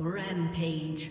Rampage.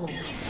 double.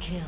kill.